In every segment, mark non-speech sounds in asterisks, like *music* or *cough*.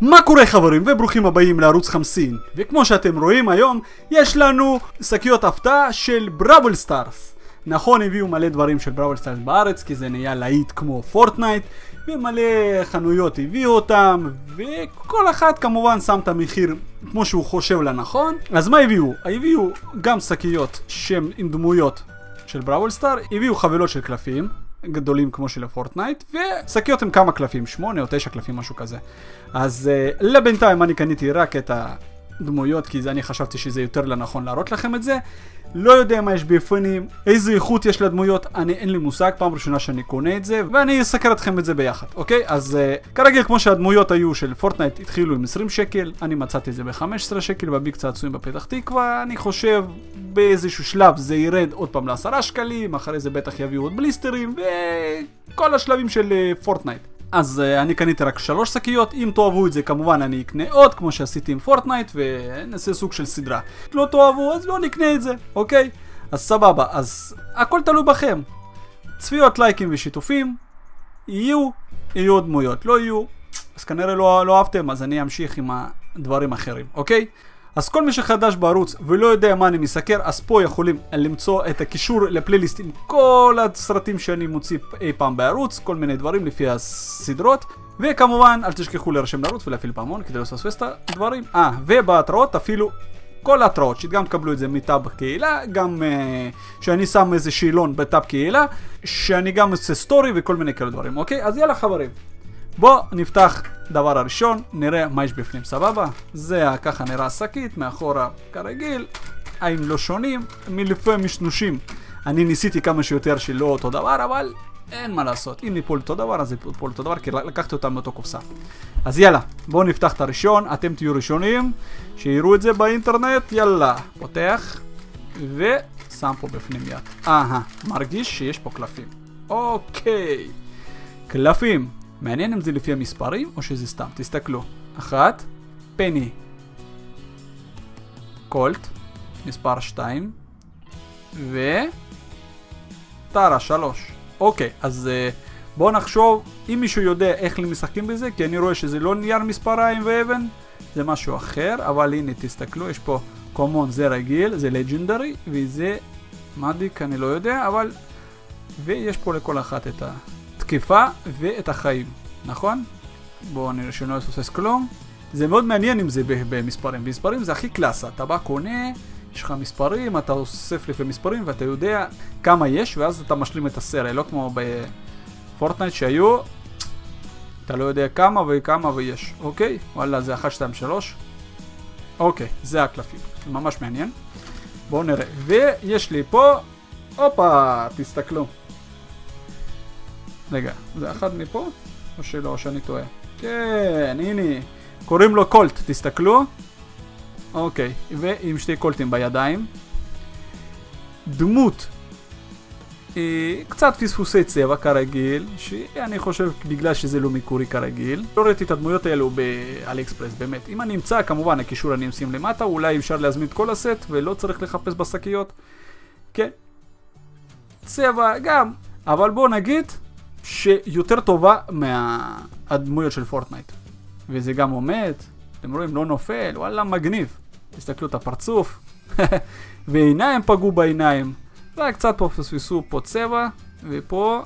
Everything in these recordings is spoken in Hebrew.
מה קורה חברים? וברוכים הבאים לערוץ חמסין. וכמו שאתם רואים היום יש לנו שקיות הפתעה של בראול סטארס נכון הביאו מלא דברים של בראול סטארס בארץ כי זה נהיה להיט כמו פורטנייט ומלא חנויות הביאו אותם וכל אחד כמובן שם את המחיר כמו שהוא חושב לנכון אז מה הביאו? הביאו גם שקיות שהן עם דמויות של בראול סטאר הביאו חבילות של קלפים גדולים כמו של הפורטנייט, ושקיות עם כמה קלפים, שמונה או תשע קלפים, משהו כזה. אז uh, לבינתיים אני קניתי רק את הדמויות, כי זה אני חשבתי שזה יותר לנכון להראות לכם את זה. לא יודע מה יש בפנים, איזה איכות יש לדמויות, אני אין לי מושג, פעם ראשונה שאני קונה את זה, ואני אסקר אתכם את זה ביחד, אוקיי? אז uh, כרגיל, כמו שהדמויות היו של פורטנייט התחילו עם 20 שקל, אני מצאתי את זה ב-15 שקל בביג צעצועים בפתח תקווה, אני חושב באיזשהו שלב זה ירד עוד פעם לעשרה שקלים, אחרי זה בטח יביאו עוד בליסטרים, וכל השלבים של אה, פורטנייט. אז אה, אני קניתי רק שלוש שקיות, אם תאהבו את זה כמובן אני אקנה עוד, כמו שעשיתי עם פורטנייט, ונעשה סוג של סדרה. לא תאהבו אז לא נקנה את זה, אוקיי? אז סבבה, אז הכל תלוי בכם. צפיות, לייקים ושיתופים, יהיו, יהיו דמויות, לא יהיו, אז כנראה לא, לא אהבתם, אז אני אמשיך עם הדברים האחרים, אוקיי? אז כל מי שחדש בערוץ ולא יודע מה אני מסקר, אז פה יכולים למצוא את הקישור לפלייליסט עם כל הסרטים שאני מוציא אי פעם בערוץ, כל מיני דברים לפי הסדרות. וכמובן, אל תשכחו להירשם לערוץ ולהפעיל פעמון כדי לפספס את הדברים. אה, ובהתראות אפילו כל ההתראות, שגם תקבלו את זה מטאב קהילה, גם uh, שאני שם איזה שאלון בטאב קהילה, שאני גם עושה סטורי וכל מיני כאלה דברים, אוקיי? אז יאללה חברים. בואו נפתח דבר הראשון, נראה מה יש בפנים, סבבה? זה ככה נראה השקית, מאחורה כרגיל, האם לא שונים, מלפי משנושים. אני ניסיתי כמה שיותר שלא אותו דבר, אבל אין מה לעשות. אם ניפול אותו דבר, אז ניפול אותו דבר, כי לקחתי אותם מאותו קופסה. אז יאללה, בואו נפתח את הראשון, אתם תהיו ראשונים, שיראו את זה באינטרנט, יאללה. פותח, ושם פה בפנים יד. אהה, מרגיש שיש פה קלפים. אוקיי, קלפים. מעניין אם זה לפי המספרים או שזה סתם. תסתכלו. אחת, פני. קולט, מספר 2, ו... טרה, 3. אוקיי, אז uh, בואו נחשוב אם מישהו יודע איך משחקים בזה, כי אני רואה שזה לא נייר מספריים ואבן, זה משהו אחר, אבל הנה תסתכלו, יש פה קומון זה רגיל, זה לג'נדרי, וזה מדיק אני לא יודע, אבל... ויש פה לכל אחת את ה... התקיפה ואת החיים, נכון? בואו נראה שלא יפספס כלום. זה מאוד מעניין אם זה במספרים. במספרים זה הכי קלאסה, אתה בא קונה, יש לך מספרים, אתה אוסף לפי מספרים ואתה יודע כמה יש ואז אתה משלים את הסרט, לא כמו בפורטנייט שהיו, אתה לא יודע כמה וכמה ויש, אוקיי? וואלה זה 1, 2, 3. אוקיי, זה הקלפים, ממש מעניין. בואו נראה. ויש לי פה, הופה, תסתכלו. רגע, זה אחד מפה? או שלא, שאני טועה? כן, הנה. קוראים לו קולט, תסתכלו. אוקיי, ועם שתי קולטים בידיים. דמות. אה, קצת פספוסי צבע כרגיל, שאני חושב בגלל שזה לא מקורי כרגיל. לא ראיתי את הדמויות האלו באלי אקספרס, באמת. אם אני אמצא, כמובן, הקישור אני אשים למטה, אולי אפשר להזמין את כל הסט ולא צריך לחפש בשקיות. כן. צבע גם, אבל בוא נגיד שיותר טובה מהדמויות של פורטנייט. וזה גם עומד, אתם רואים, לא נופל, וואלה, מגניב. תסתכלו את הפרצוף, *laughs* ועיניים פגעו בעיניים. רק קצת פה פספסו פה צבע, ופה,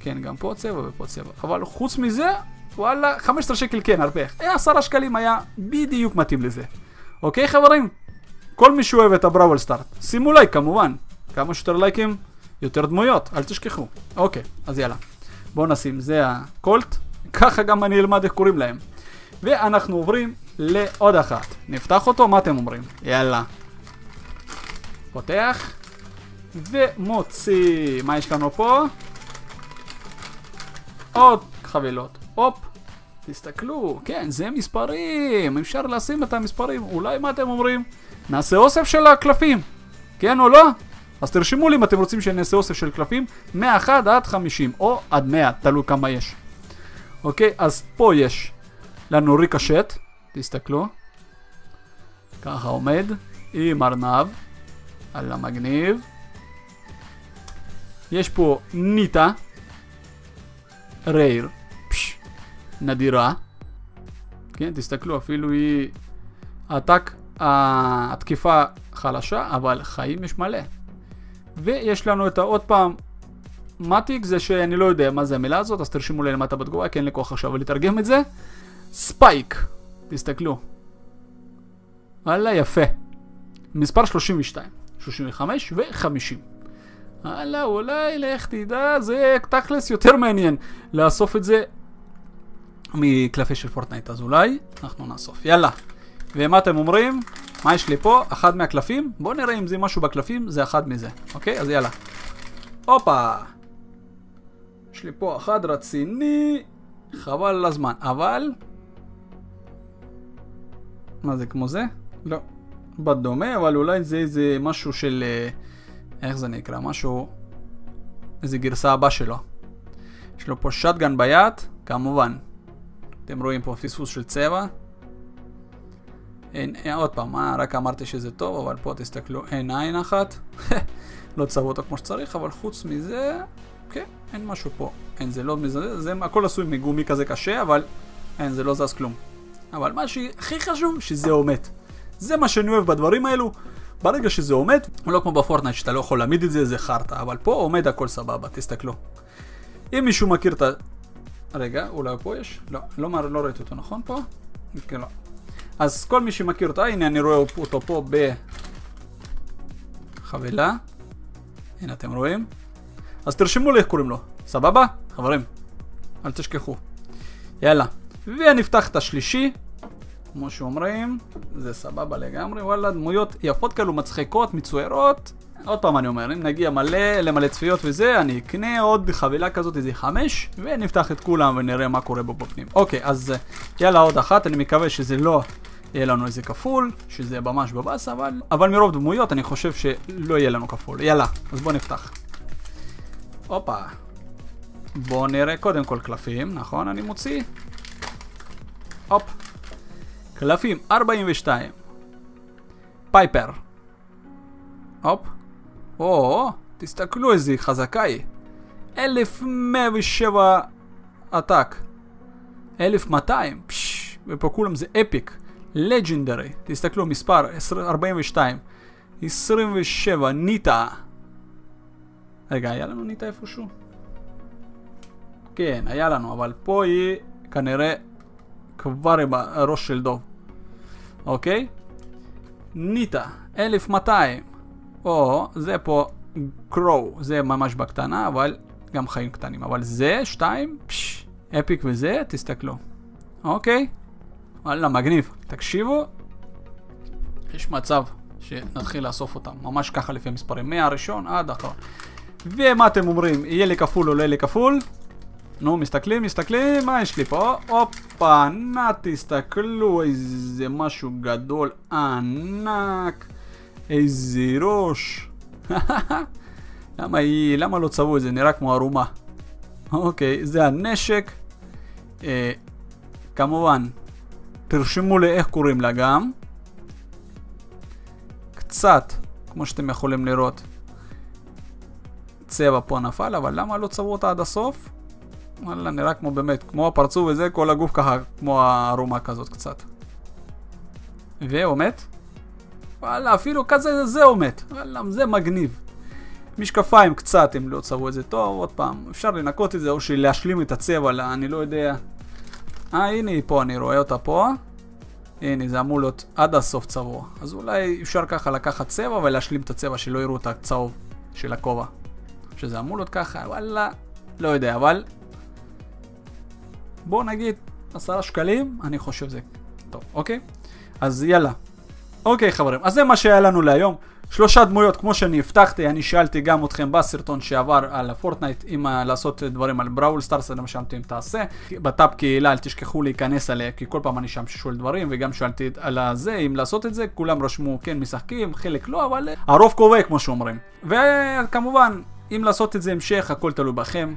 כן, גם פה צבע ופה צבע. אבל חוץ מזה, וואלה, 15 שקל כן, הרבה. 10 אה, שקלים היה בדיוק מתאים לזה. אוקיי, חברים? כל מי שאוהב את הבראול סטארס, שימו לייק כמובן. כמה שיותר לייקים, יותר דמויות, אל תשכחו. אוקיי, אז יאללה. בואו נשים, זה הקולט, ככה גם אני אלמד איך קוראים להם. ואנחנו עוברים לעוד אחת. נפתח אותו, מה אתם אומרים? יאללה. פותח, ומוציא. מה יש לנו פה? עוד חבילות. הופ. תסתכלו, כן, זה מספרים, אפשר לשים את המספרים. אולי מה אתם אומרים? נעשה אוסף של הקלפים, כן או לא? אז תרשמו לי אם אתם רוצים שאני אעשה אוסף של קלפים מ-1 עד 50 או עד 100, תלוי כמה יש. אוקיי, אז פה יש לנו ריקשט, תסתכלו. ככה עומד, עם ארנב, על המגניב. יש פה ניטה, רייר, פש, נדירה. כן, תסתכלו, אפילו היא... הטק, התקיפה חלשה, אבל חיים יש מלא. ויש לנו את העוד פעם, מטיק זה שאני לא יודע מה זה המילה הזאת, אז תרשמו לי למטה בתגובה, כי אין לי כוח עכשיו לתרגם את זה. ספייק, תסתכלו. וואלה, יפה. מספר 32, 35 ו-50. וואלה, אולי, לך תדע, זה תכלס יותר מעניין לאסוף את זה מקלפי של פורטנייט, אז אולי אנחנו נאסוף. יאללה. ומה אתם אומרים? מה יש לי פה? אחד מהקלפים? בואו נראה אם זה משהו בקלפים, זה אחד מזה. אוקיי? אז יאללה. הופה! יש לי פה אחד רציני, חבל על הזמן. אבל... מה זה, כמו זה? לא. בדומה, אבל אולי זה איזה משהו של... אה, איך זה נקרא? משהו... איזה גרסה הבאה שלו. יש לו פה שטגן ביד, כמובן. אתם רואים פה פספוס של צבע. אין, אין, עוד פעם, אה, רק אמרתי שזה טוב, אבל פה תסתכלו, אין עין אחת. *laughs* לא צבעו אותו כמו שצריך, אבל חוץ מזה, כן, אין משהו פה. אין, זה לא מזה, זה הכל עשוי מגומי כזה קשה, אבל אין, זה לא זז כלום. אבל מה שהכי חשוב, שזה עומד. זה מה שאני אוהב בדברים האלו. ברגע שזה עומד, לא כמו בפורטנייט שאתה לא יכול להעמיד את זה, זה חרטא, אבל פה עומד הכל סבבה, תסתכלו. אם מישהו מכיר את ה... רגע, אולי פה יש? לא, לא, לא ראיתי אותו נכון פה? כן, לא. אז כל מי שמכיר אותה, הנה אני רואה אותו פה בחבילה. הנה אתם רואים. אז תרשמו לי איך קוראים לו, סבבה? חברים, אל תשכחו. יאללה. ונפתח את השלישי. כמו שאומרים, זה סבבה לגמרי, וואלה, דמויות יפות כאלו, מצחיקות, מצוירות. עוד פעם אני אומר, אם נגיע מלא למלא צפיות וזה, אני אקנה עוד חבילה כזאת, איזה חמש, ונפתח את כולם ונראה מה קורה בו בפנים. אוקיי, אז יאללה עוד אחת, אני מקווה שזה לא יהיה לנו איזה כפול, שזה ממש בבאס, אבל, אבל מרוב דמויות אני חושב שלא יהיה לנו כפול. יאללה, אז בואו נפתח. הופה. בואו נראה קודם כל קלפים, נכון? אני מוציא. הופ. קלפים 42. פייפר. הופ. או, תסתכלו איזה חזקה היא. 1107 עתק. 1200. פשש, ופה כולם זה אפיק. לג'נדרי, תסתכלו, מספר 42, 27, ניטה. רגע, היה לנו ניטה איפשהו? כן, היה לנו, אבל פה היא כנראה כבר עם הראש של דוב. אוקיי? ניטה, 1200. או, זה פה קרו, זה ממש בקטנה, אבל גם חיים קטנים. אבל זה, 2, פש, אפיק וזה, תסתכלו. אוקיי? וואלה, מגניב. תקשיבו, יש מצב שנתחיל לאסוף אותם, ממש ככה לפי המספרים, מהראשון עד האחרון. ומה אתם אומרים, יהיה לי כפול, עולה לי כפול? נו, מסתכלים, מסתכלים, מה יש לי פה? הופה, נא תסתכלו, איזה משהו גדול, ענק, איזה ראש. *laughs* למה היא, למה לא צבעו את זה? נראה כמו ערומה. אוקיי, זה הנשק. אה, כמובן, תרשמו לי איך קוראים לה גם. קצת, כמו שאתם יכולים לראות, צבע פה נפל, אבל למה לא צבעו אותה עד הסוף? וואלה, נראה כמו באמת, כמו הפרצוף וזה, כל הגוף ככה, כמו הערומה כזאת קצת. והוא מת? וואלה, אפילו כזה זה מת. וואלה, זה מגניב. משקפיים קצת, אם לא צבעו את זה טוב, עוד פעם, אפשר לנקות את זה, או להשלים את הצבע, אני לא יודע. אה, הנה היא פה, אני רואה אותה פה. הנה, זה אמור להיות עד הסוף צבוע. אז אולי אפשר ככה לקחת צבע ולהשלים את הצבע שלא יראו את הצהוב של הכובע. שזה אמור להיות ככה, וואלה, לא יודע, אבל... בואו נגיד עשרה שקלים, אני חושב זה טוב, אוקיי? אז יאללה. אוקיי חברים, אז זה מה שהיה לנו להיום. שלושה דמויות, כמו שאני הבטחתי, אני שאלתי גם אתכם בסרטון שעבר על הפורטנייט, אם לעשות דברים על בראול סטארס, אני שאלתי אם תעשה. בטאב קהילה, אל תשכחו להיכנס עליה, כי כל פעם אני שם שואל דברים, וגם שאלתי על הזה, אם לעשות את זה, כולם רשמו כן משחקים, חלק לא, אבל הרוב קובע כמו שאומרים. וכמובן, אם לעשות את זה המשך, הכל תלוי בכם.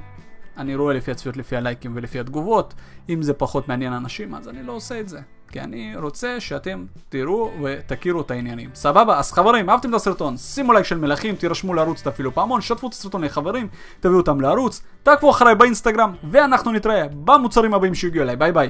אני רואה לפי הצפיות, לפי הלייקים ולפי התגובות. אם זה פחות מעניין אנשים, אז אני לא עושה את זה. כי אני רוצה שאתם תראו ותכירו את העניינים. סבבה? אז חברים, אהבתם את הסרטון, שימו לייק של מלכים, תירשמו לערוץ, תפעילו פעמון, שתפו את הסרטון לחברים, תביאו אותם לערוץ, תעקבו אחריי באינסטגרם, ואנחנו נתראה במוצרים הבאים שהגיעו אליי. ביי ביי.